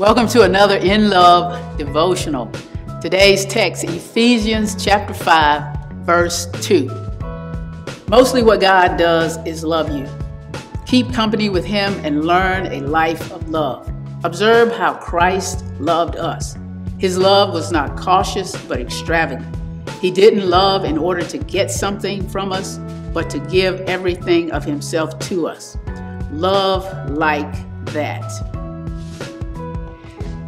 Welcome to another In Love devotional. Today's text, Ephesians chapter 5, verse 2. Mostly what God does is love you. Keep company with Him and learn a life of love. Observe how Christ loved us. His love was not cautious but extravagant. He didn't love in order to get something from us, but to give everything of Himself to us. Love like that.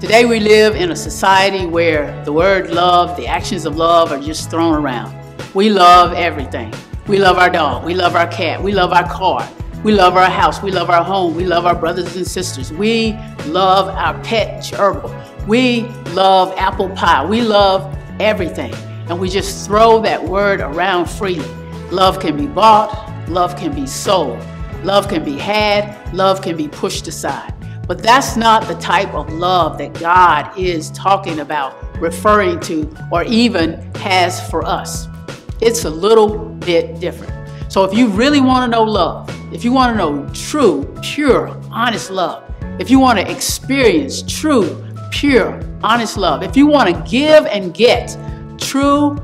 Today we live in a society where the word love, the actions of love are just thrown around. We love everything. We love our dog. We love our cat. We love our car. We love our house. We love our home. We love our brothers and sisters. We love our pet gerbil. We love apple pie. We love everything. And we just throw that word around freely. Love can be bought. Love can be sold. Love can be had. Love can be pushed aside. But that's not the type of love that God is talking about, referring to, or even has for us. It's a little bit different. So if you really want to know love, if you want to know true, pure, honest love, if you want to experience true, pure, honest love, if you want to give and get true,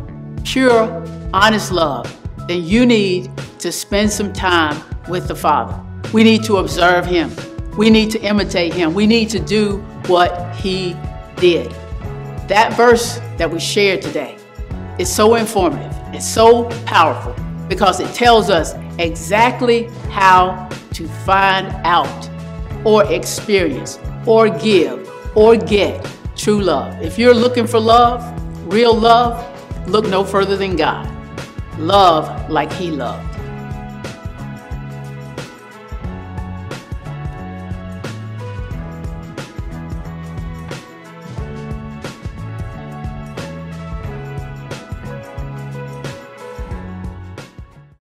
pure, honest love, then you need to spend some time with the Father. We need to observe Him. We need to imitate Him. We need to do what He did. That verse that we shared today is so informative. It's so powerful because it tells us exactly how to find out or experience or give or get true love. If you're looking for love, real love, look no further than God. Love like He loved.